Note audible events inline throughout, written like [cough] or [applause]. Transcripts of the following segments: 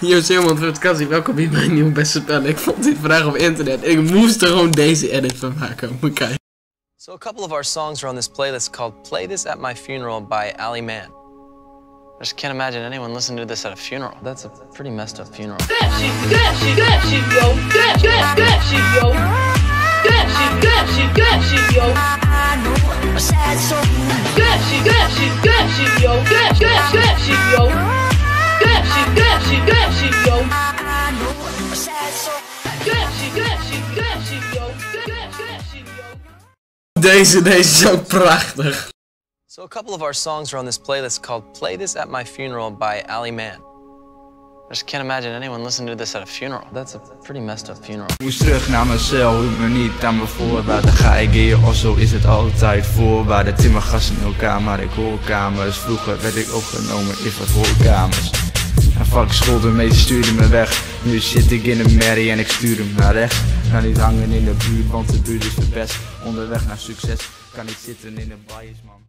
Yo Simon Cassie, welkom bij mijn nieuwe beste spel. Ik vond dit vandaag op internet. Ik moest er gewoon deze edit van maken. Moet kijken. So a couple of our songs are on this playlist called Play This at My Funeral by Ali Mann. I just can't imagine anyone listening to this at a funeral. That's a pretty messed up funeral. Shit, that shit, yo. Yo. That shit, yo. Yo. Yo. Yo. Yo. Deze, deze is ook prachtig. So a couple of our songs are on this playlist called Play This at My Funeral by Ali Mann. I just can't imagine anyone listening to this at a funeral. That's a pretty messed up funeral. Ik moest terug naar mijn cel, hield me niet aan mijn voorwaarden Ga ik hier of zo is het altijd voorwaarden Timmergas in elkaar, maar ik hoor kamers Vroeger werd ik opgenomen in vervoorkamers En fuck school, de meester stuurde me weg Nu zit ik in een merrie en ik stuur hem naar rechts Ga niet hangen in de buurt, want de buurt is verpest Onderweg naar succes, kan niet zitten in een bias man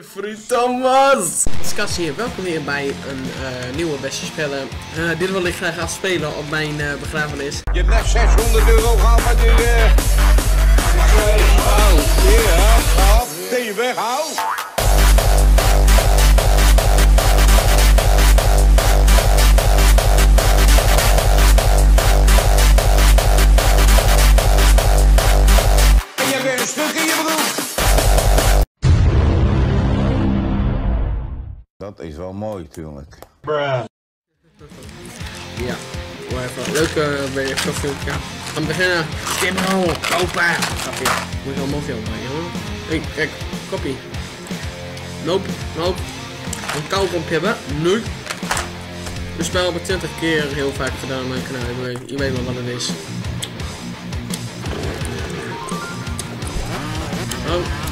Vriend Thomas! Skas hier, welkom hier bij een eh, nieuwe beste spellen. Eh, dit wil ik graag afspelen op mijn eh, begrafenis. Je hebt net 600 euro gehad met die... eh Oh, ja. Ben je weg, hou. Wel natuurlijk. Ja, wel even leuk uh, bij je filmpje. Gaan we beginnen. Timbro, kopen! Grapje. Moet je allemaal filmen, jongen. Hé, kijk, kopie. Nope, nope. Een kauwgompje hebben? Nee. Het spel heb ik 20 keer heel vaak gedaan op mijn kanaal. Je weet, je weet wel wat het is. Oh.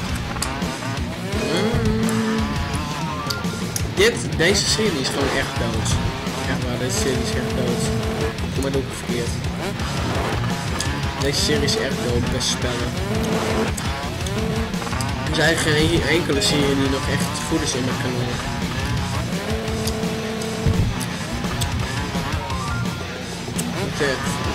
Dit, deze serie is gewoon echt dood. Echt waar, deze serie is echt dood. Kom maar ook verkeerd. Deze serie is echt dood, best spellen. Er zijn geen enkele serie die nog echt goed is in mijn kanaal. Dit.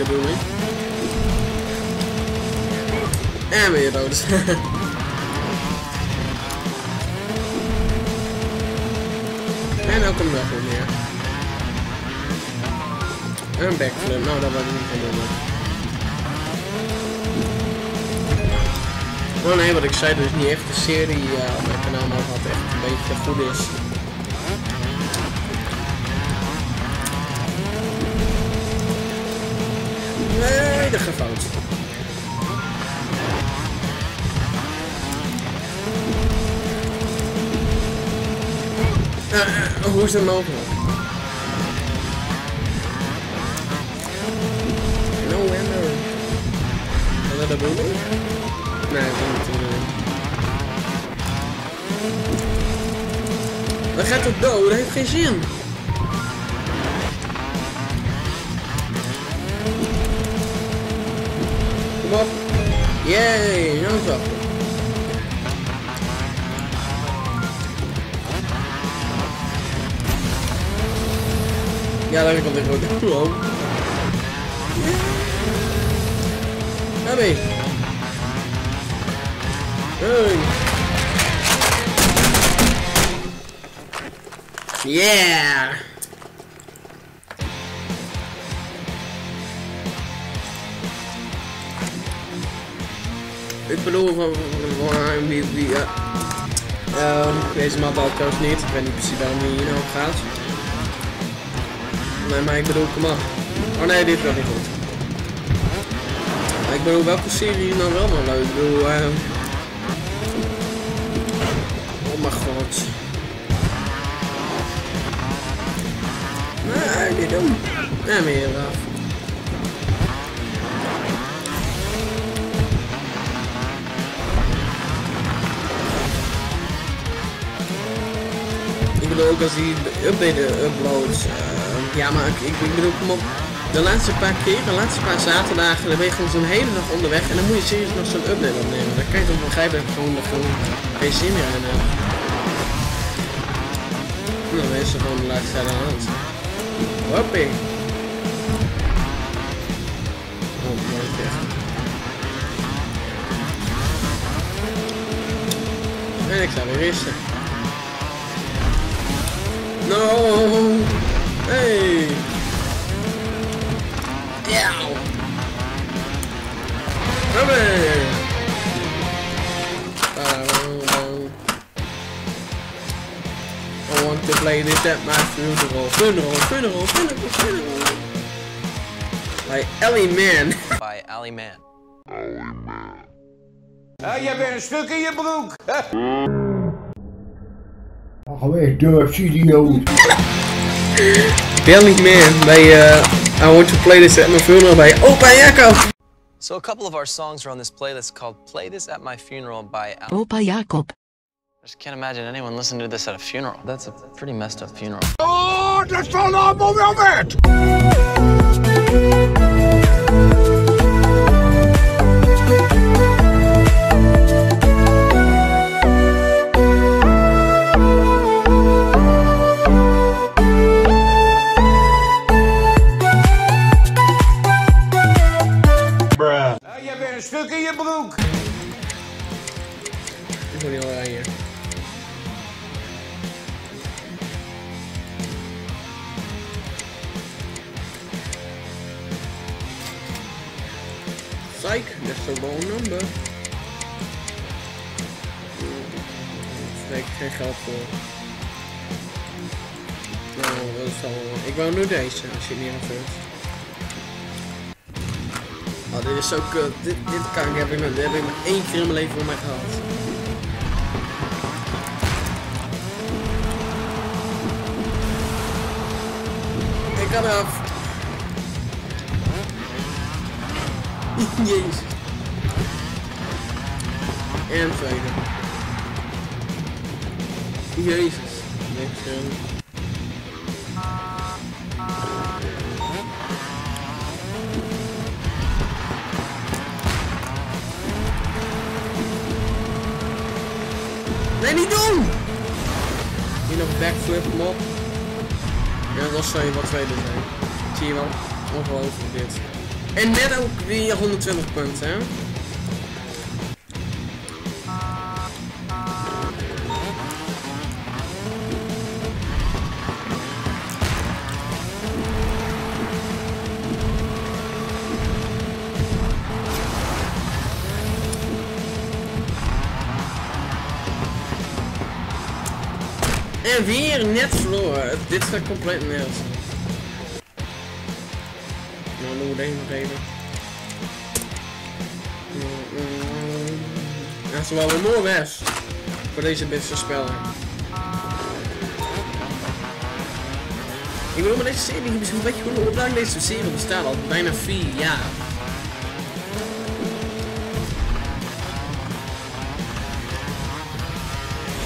Bedoeling. En weer dood. [laughs] en ook een weer meer. En een backflip, nou dat was niet. Oh nee, wat ik zei, dus niet echt de serie op mijn kanaal, maar wat echt een beetje goed is. Gaat fout. Uh, hoe is dat mogelijk? No winner. Is dat de? Nee, dat is niet. Dat gaat toch dood? Dat heeft geen zin. Kom op. Yay, nou zo. Ja, daar komt ik ook. Gewoon. Daar ben je. Hey. Yeah! Ik bedoel van, wie, wie, deze map ik trouwens niet. Ik weet niet precies waarom die hier nou gaat. Nee, maar ik bedoel, kom op. Oh nee, dit gaat niet goed. Ik bedoel, welke serie is nou wel nog leuk? Ik bedoel, ehm Oh mijn god. Nee, niet doen. En meer af. Ook als die update uploads. eh, ja, maar ik, bedoel, kom. De laatste paar keer, de laatste paar zaterdagen, dan ben je gewoon zo'n hele dag onderweg en dan moet je serieus nog zo'n update opnemen. Dan kan je toch begrijpen ik gewoon, dat gewoon geen zin meer in heb. Nou, dan is er gewoon de laatste tijd hand. Hoppie. Oh. En ik sta weer rusten. No! Hey! Ja! Hoppie! I want to play this at my funeral. Funeral, funeral, funeral, funeral. By Ellie Man. by Ali Man. Ja, jij bent een stuk in je broek. Ga weg, durf, idioot. Ellie Man bij uh, I want to play this at my funeral bij Opa Jacco. So a couple of our songs are on this playlist called Play This at My Funeral by Ali. Opa Jacob. I just can't imagine anyone listening to this at a funeral. That's a pretty messed up funeral. Oh, dat is van allemaal wel Heb ik geen geld voor. Nou, dat is al... Ik wou nu deze, als je het niet aanvult. Oh, dit is zo kut. Dit, kan ik, heb ik, heb ik maar één keer in mijn leven voor mij gehad. Ik kan af. [laughs] Jezus. En tweede. Jezus. Niks doen. Nee, niet doen! Hier nog een backflip, op. Ja, dat zou je wat tweede zijn. Zie je wel? Ongelooflijk dit. En net ook weer 120 punten, hè? Weer net verloren. Dit staat compleet nergens. Nou, doen we deze nog even. Het is wel een mooi best. Voor deze beste spellen. Ik bedoel, maar deze serie, weet je hoe lang deze serie bestaat al? Bijna vier jaar.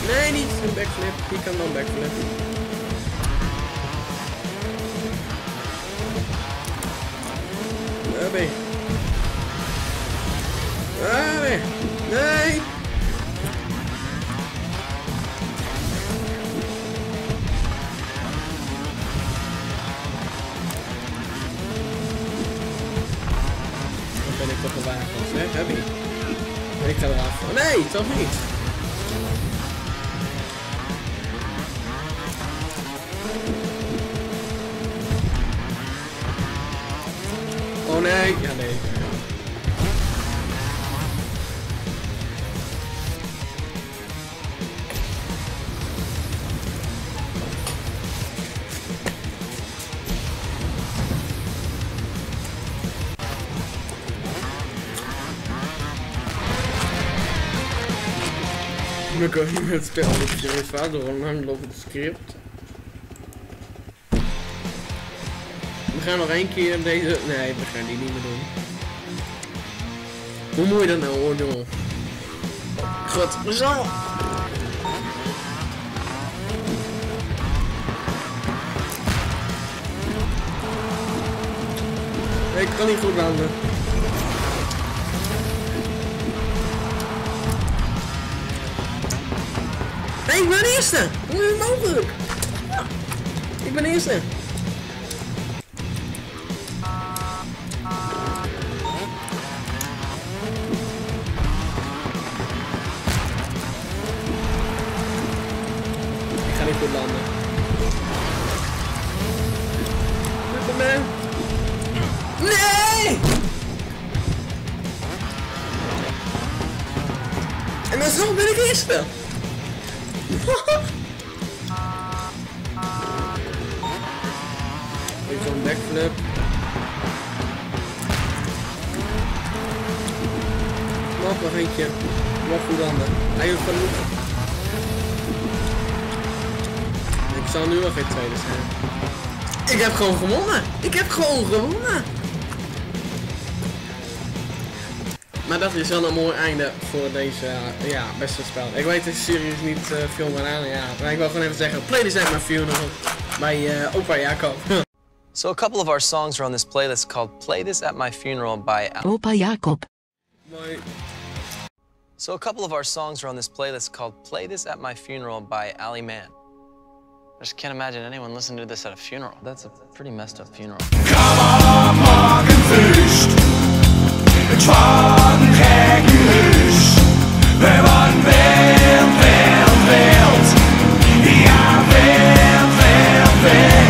Nee, niet een backflip. Die kan dan backflip. Abby. Nee. Dan ben ik toch gewapend, hè, Abby? Ik ga eraf. Oh, nee, toch niet. Nee. Ja, nee. Niet met het spel, dat is serieus fout gaan nog één keer deze... Nee, we gaan die niet meer doen. Hoe moet je dat nou hoor doen? God, zo! Ik kan niet goed landen. Nee, ik ben eerste! Hoe is het mogelijk? Ja, ik ben eerste. En dan zo ben ik eerste. [laughs] Dit zo'n backflip. Nog nog eentje. Nog goed handen. Eigenlijk genoeg. Ik zal nu wel geen tweede zijn. Ik heb gewoon gewonnen. Ik heb gewoon gewonnen. Maar dat is wel een mooi einde voor deze eh, ja, beste spel. Ik weet dat de serie is niet uh, veel meer aan. Ja, maar ik wil gewoon even zeggen, play this at my funeral. Bij uh, opa Jacob. [laughs] So a couple of our songs are on this playlist called Play This at My Funeral by Al- Opa Jacob. So a couple of our songs are on this playlist called Play This at My Funeral by Ali Mann. I just can't imagine anyone listening to this at a funeral. That's a pretty messed up funeral. Ja, jij bent een stuk in je broek.